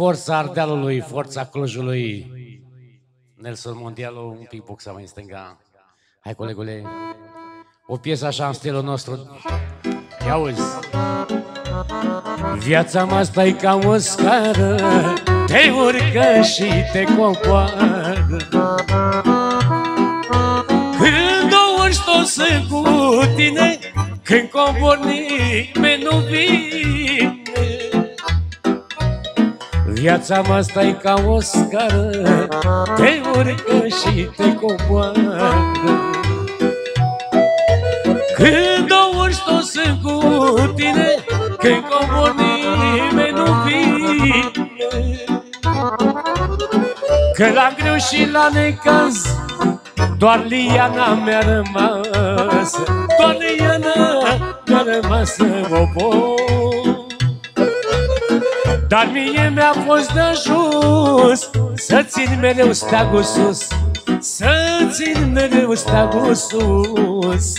forța Ardealului, forța Clujului. Nelson Mondialu, un pic buxa mai în stânga. Hai, colegule, o piesă așa în stilul nostru. Ia uzi. Viața mea asta e ca o scară, te urcă și te coboară. Când o urci tot sunt cu tine, când cobor nimeni nu vine. Viața mea asta e ca o scară, te urcă și te coboară. Când o urci tot sunt cu tine, când cobor nimeni nu vine. Că la greu și la necaz doar liana mi-a rămas Doar liana mi-a rămas o Dar mie mi-a fost de ajuns Să țin mereu steagul sus Să țin mereu steagul sus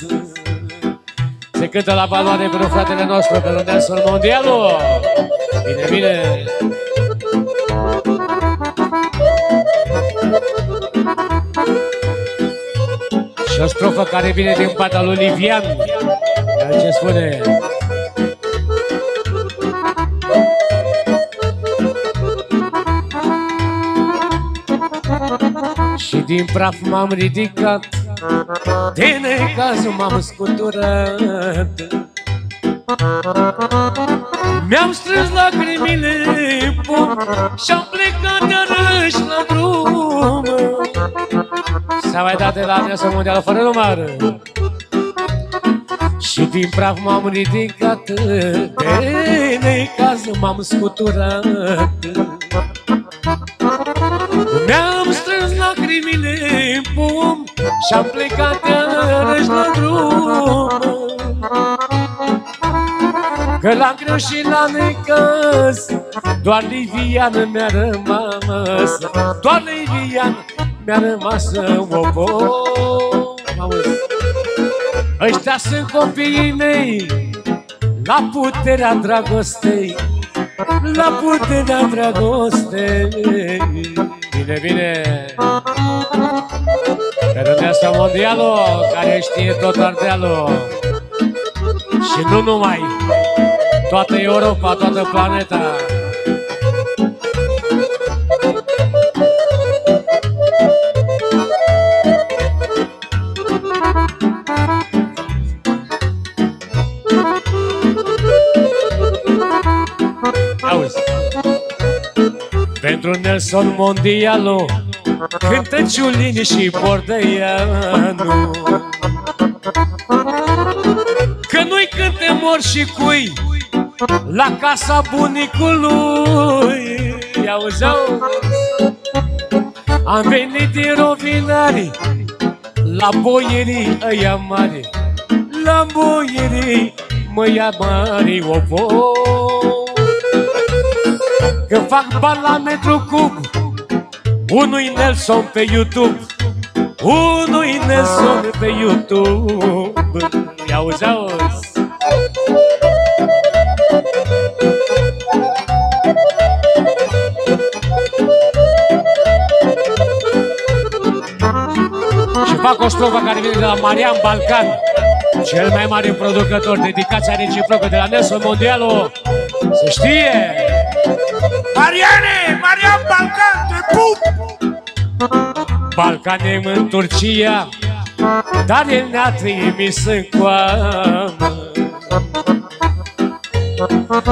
Se cântă la valoare pentru fratele nostru Pentru Nelson Mondialu Bine, bine o strofă care vine din partea lui Livian. Iar ce spune? Și din praf m-am ridicat De necazul m-am scuturat. Mi-am strâns lacrimile Și-am plecat iarăși la drum. S-a mai dat de la Nelson Mondială fără număr Și din praf m-am ridicat De necaz m-am scuturat lacrimile în pum Și-am plecat iarăși la drum. Că la greu și la necaz Doar Livian mi-a rămas. Doar Livian mi-a rămas o Ăștia sunt copiii mei La puterea dragostei La puterea dragostei. Bine, bine Pentru asta mondialul Care știe tot Ardealul. Și nu numai Toată Europa, toată planeta. Pentru Nelson Mondialu Cântă Ciulini și Bordeianu Că nu-i cânte mor și cui La casa bunicului. Iauzeau Am venit din rovinari La boierii ăia mari. La boierii măia mari o voi Că fac bani la metru cub Unui Nelson pe YouTube. Unui Nelson pe YouTube. Ia auzi, auzi Și fac o strofă care vine de la Marian Balcan Cel mai mare producător Dedicația reciprocă de la Nelson Mondialo Se știe Mariane, Marian Balcan, te pup! Balcanem în Turcia, dar el ne-a trimis în coamă.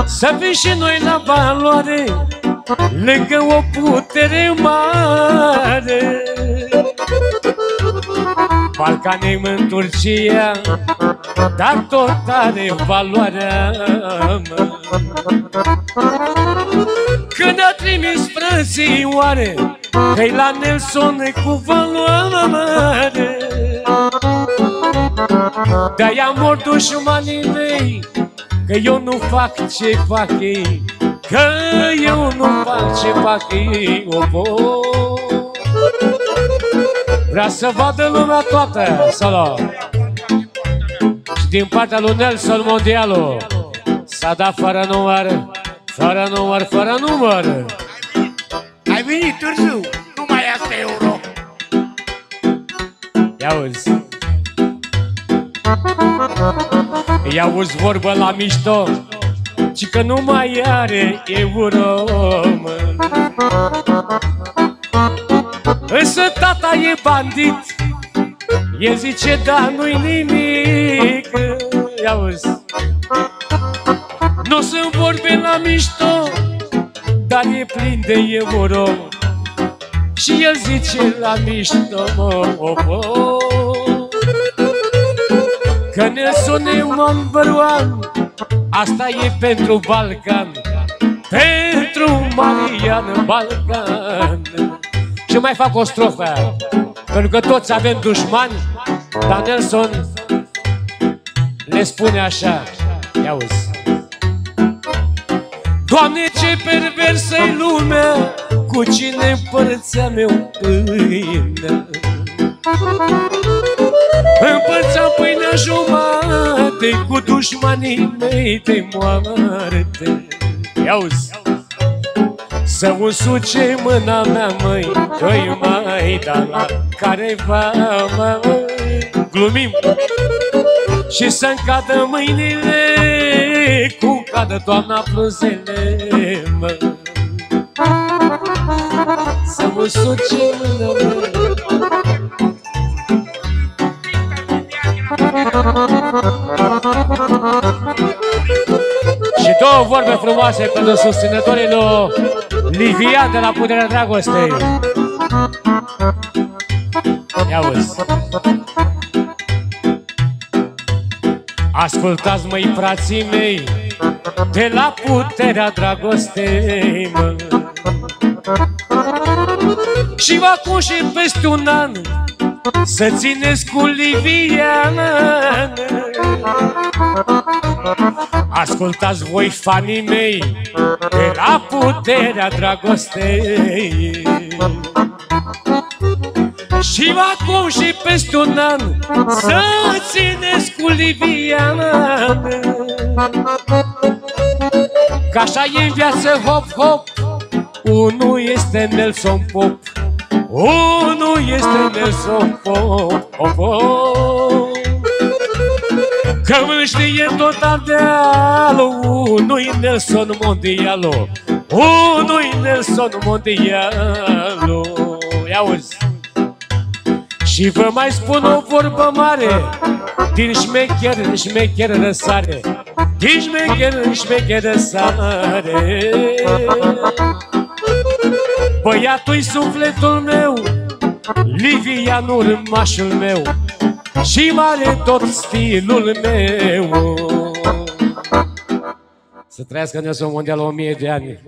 Să fim și noi la valoare, lângă o putere mare. Balcanem în Turcia, dar tot are valoarea mă. Când a trimis frățioare Că-i la Nelson cu valoare De-aia mor dușmanii mei Că eu nu fac ce fac ei Că eu nu fac ce fac ei o Vrea să vadă lumea toată Solo Și din partea lui Nelson Mondialu S-a dat fără număr fără număr, fără număr venit târziu, nu mai asta euro. Ia uzi. Ia uzi vorbă la mișto Ci că nu mai are euro mă. Însă tata e bandit. El zice da nu-i nimic. Ia uzi. Nu sunt vorbe la mișto Dar e plin de euro. Și el zice la mișto mă, oh, oh. Că Nelson e number one Asta e pentru Balcan. Pentru Marian Balcan Și mai fac o strofă Pentru că toți avem dușmani Dar Nelson le spune așa. Ia uzi. Doamne, ce perversă-i lumea Cu cine împărțea meu pâine Împărțeam pâinea jumate Cu dușmanii mei de moarte. Iauzi Să usuce mâna mea, măi Doi mai da la careva, măi? Glumim Și să-mi cadă mâinile Cum cadă toamna pluzele, mă Să usuce mâna mea Și două vorbe frumoase pentru susținătorii lui Livia de la Puterea Dragostei. Ia uzi. Ascultați, măi, frații mei, de la Puterea Dragostei, mă. Și va acum și peste un an să țineți cu Liviana Ascultați voi fanii mei De la puterea dragostei. Și acum și peste un an Să țineți cu Liviana Că așa e în viață hop hop Unul este Nelson Pop unul este Nelson Pop, pop, pop. Că îl știe tot adealul Unul-i Nelson Mondialo Unul-i Nelson Mondialo Ia uzi. Și vă mai spun o vorbă mare Din șmecher în șmecher răsare. Din șmecher în șmecher răsare. Băiatul-i sufletul meu Livia nu urmașul meu Și mare tot stilul meu. Să trăiască Nelson Mondial o mie de ani